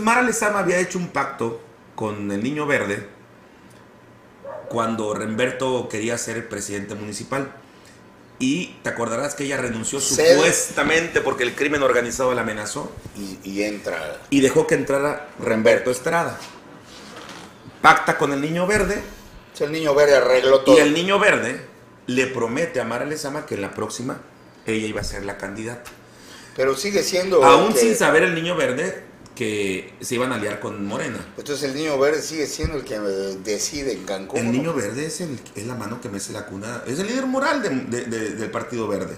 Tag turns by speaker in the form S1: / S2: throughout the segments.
S1: Mara Lezama había hecho un pacto con el Niño Verde cuando Remberto quería ser presidente municipal. Y te acordarás que ella renunció
S2: Cede.
S1: supuestamente porque el crimen organizado la amenazó
S2: Y, y entra.
S1: y dejó que entrara Remberto Estrada. Pacta con el Niño Verde
S2: el niño verde arregló todo.
S1: y el Niño Verde le promete a Mara Lezama que en la próxima ella iba a ser la candidata.
S2: Pero sigue siendo.
S1: Aún
S2: que-
S1: sin saber el Niño Verde que se iban a aliar con Morena.
S2: Entonces el niño verde sigue siendo el que eh, decide en Cancún.
S1: El niño verde es, el, es la mano que mece la cuna, es el líder moral de- de- de- del Partido Verde.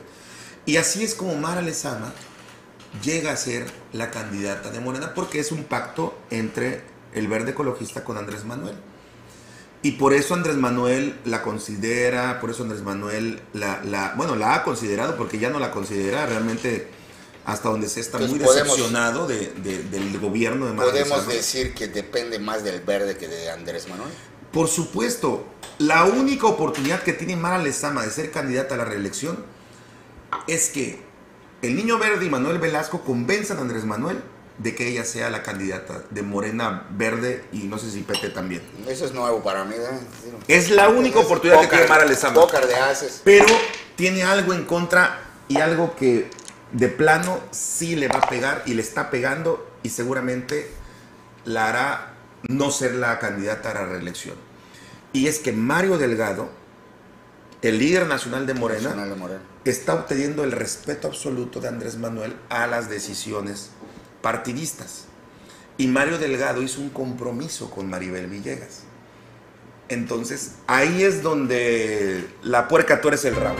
S1: Y así es como Mara Lezama llega a ser la candidata de Morena porque es un pacto entre el verde ecologista con Andrés Manuel. Y por eso Andrés Manuel la considera, por eso Andrés Manuel la, la- bueno, la ha considerado porque ya no la considera realmente hasta donde se está
S2: Entonces
S1: muy
S2: podemos-
S1: decepcionado de- de- del gobierno de Mara
S2: Podemos decir que depende más del verde que de Andrés Manuel.
S1: Por supuesto, la única oportunidad que tiene Mara Lezama de ser candidata a la reelección es que el Niño Verde y Manuel Velasco convenzan a Andrés Manuel de que ella sea la candidata de Morena Verde y no sé si PT también.
S2: Eso es nuevo para mí. ¿eh?
S1: Es la única
S2: Es
S1: oportunidad que tiene Mara Lezama.
S2: pócar de haces.
S1: Pero tiene algo en contra y algo que de plano sí le va a pegar y le está pegando y seguramente la hará no ser la candidata a la reelección. Y es que Mario Delgado, el líder nacional de Morena,
S2: Nacional de Morena.
S1: está obteniendo el respeto absoluto de Andrés Manuel a las decisiones partidistas. Y Mario Delgado hizo un compromiso con Maribel Villegas. Entonces, ahí es donde la puerca tuerce el rabo.